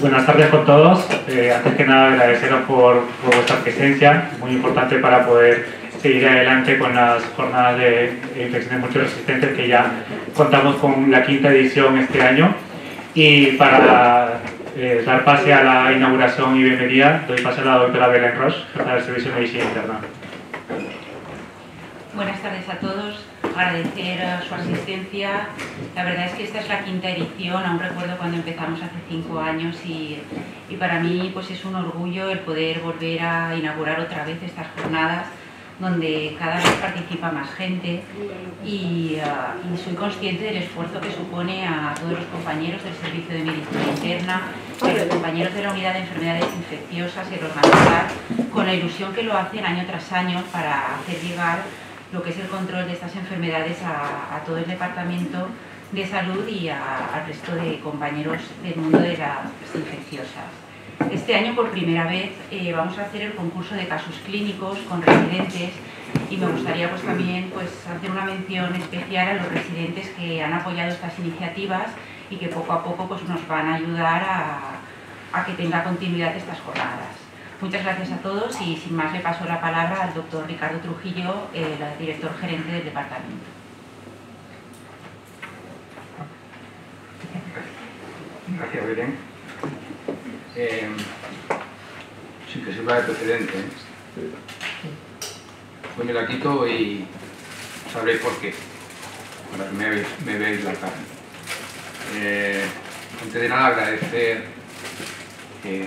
buenas tardes con todos. Eh, antes que nada agradeceros por, vuestra presencia, muy importante para poder seguir adelante con las jornadas de infecciones multiresistentes que ya contamos con la quinta edición este año. Y para eh, dar pase a la inauguración y bienvenida, doy pase a la doctora Belén Roche, jefa del Servicio de Medicina Interna. Buenas tardes a todos, agradecer su asistencia. La verdad es que esta es la quinta edición, aún recuerdo cuando empezamos hace cinco años y, y para mí pues es un orgullo el poder volver a inaugurar otra vez estas jornadas donde cada vez participa más gente y, y, soy consciente del esfuerzo que supone a todos los compañeros del Servicio de Medicina Interna, a los compañeros de la Unidad de Enfermedades Infecciosas, el organizar con la ilusión que lo hacen año tras año para hacer llegar lo que es el control de estas enfermedades a, todo el departamento de salud y al resto de compañeros del mundo de las infecciosas. Este año por primera vez eh, vamos a hacer el concurso de casos clínicos con residentes y me gustaría pues también pues hacer una mención especial a los residentes que han apoyado estas iniciativas y que poco a poco pues nos van a ayudar a que tenga continuidad estas jornadas. Muchas gracias a todos y sin más le paso la palabra al doctor Ricardo Trujillo, el director gerente del departamento. Gracias, Belén. Eh, sin que sirva de precedente, ¿eh? pues me la quito y sabréis por qué, que me me veáis la cara. Eh, antes de nada agradecer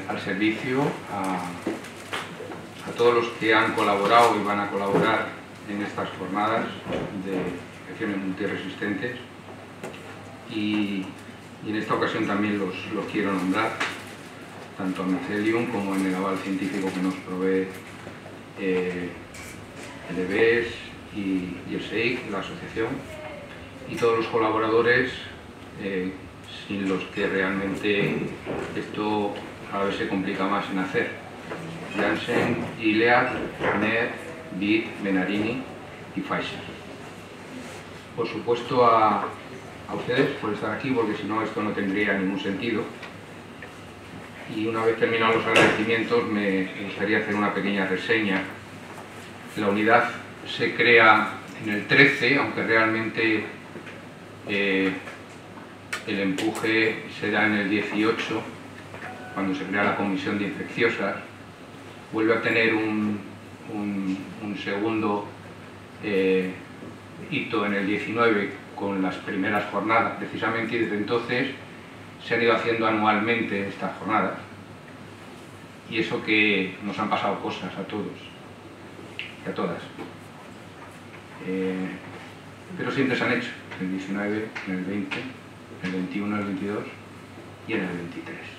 al servicio, a, todos los que han colaborado y van a colaborar en estas jornadas de infecciones multiresistentes y, en esta ocasión también los, los quiero nombrar tanto a Mycelium como en el aval científico que nos provee eh, el EBES y, y, el SEIC, la asociación, y todos los colaboradores eh, sin los que realmente esto cada vez se complica más en hacer. Janssen, Gilead, Mer, BIT, Benarini y Pfizer. Por supuesto a, a ustedes por estar aquí, porque si no esto no tendría ningún sentido y una vez terminados los agradecimientos me gustaría hacer una pequeña reseña. La unidad se crea en el 13, aunque realmente eh, el empuje se da en el 18, cuando se crea la comisión de infecciosas. Vuelve a tener un, un, un segundo eh, hito en el 19 con las primeras jornadas, precisamente, y desde entonces se han ido haciendo anualmente estas jornadas y eso que nos han pasado cosas a todos y a todas. Eh, pero siempre se han hecho, en el 19, en el 20, en el 21, en el 22 y en el 23.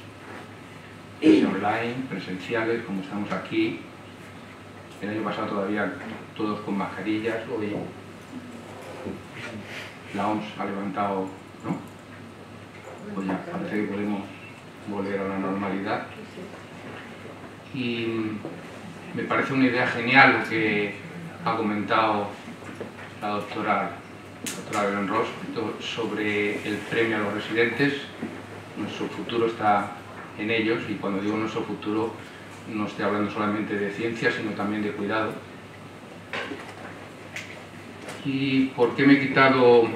Online, presenciales, como estamos aquí. El año pasado todavía todos con mascarillas, hoy la OMS ha levantado, ¿no? Pues ya parece que podemos volver a la normalidad y me parece una idea genial lo que ha comentado la doctora, la doctora Belén Ross sobre el premio a los residentes. Nuestro futuro está en ellos y cuando digo nuestro futuro no estoy hablando solamente de ciencia, sino también de cuidado. ¿Y por qué me he quitado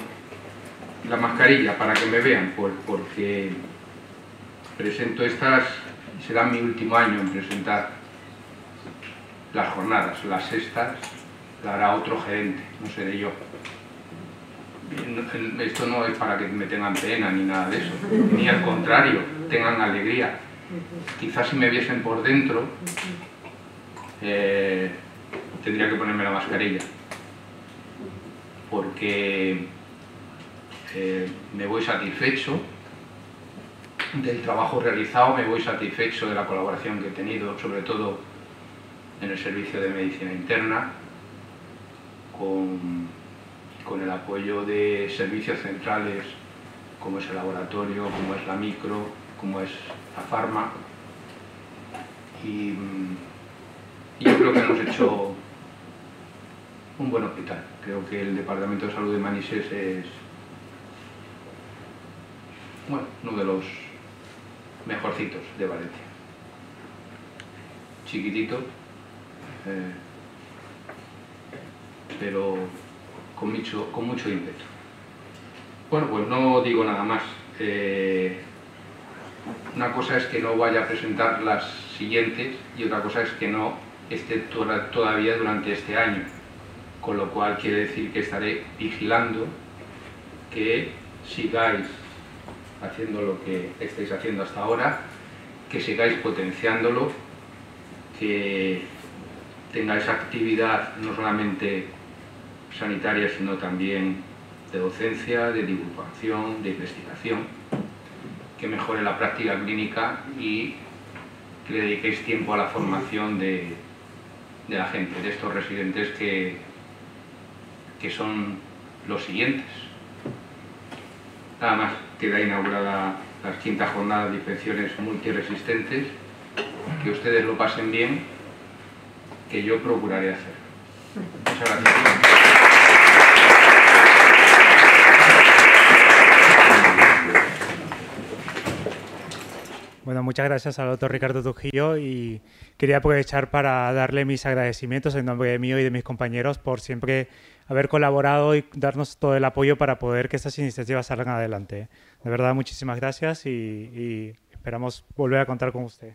la mascarilla? Para que me vean, pues porque presento estas será mi último año en presentar las jornadas, las sextas la hará otro gerente, no seré yo. Esto no es para que me tengan pena ni nada de eso, ni al contrario, tengan alegría. Quizás si me viesen por dentro, eh, tendría que ponerme la mascarilla, porque eh, me voy satisfecho del trabajo realizado, me voy satisfecho de la colaboración que he tenido, sobre todo en el servicio de medicina interna, con, con el apoyo de servicios centrales como es el laboratorio, como es la micro, como es la farma. Y, y yo creo que hemos hecho un buen hospital. Creo que el Departamento de Salud de Manises es bueno, uno de los mejorcitos de Valencia. Chiquitito, eh, pero con mucho, con mucho ímpetu. Bueno, pues no digo nada más. Eh, una cosa es que no vaya a presentar las siguientes y otra cosa es que no esté todavía durante este año. Con lo cual quiere decir que estaré vigilando que sigáis haciendo lo que estáis haciendo hasta ahora, que sigáis potenciándolo, que tengáis actividad no solamente sanitaria, sino también de docencia, de divulgación, de investigación, que mejore la práctica clínica y que le dediquéis tiempo a la formación de, la gente, de estos residentes que, que son los siguientes. Nada más, queda inaugurada la quinta jornada de infecciones multiresistentes, que ustedes lo pasen bien, que yo procuraré hacer. Muchas gracias. Bueno, muchas gracias al doctor Ricardo Trujillo y quería aprovechar para darle mis agradecimientos en nombre de mío y de mis compañeros por siempre haber colaborado y darnos todo el apoyo para poder que estas iniciativas salgan adelante. De verdad, muchísimas gracias y, y esperamos volver a contar con usted.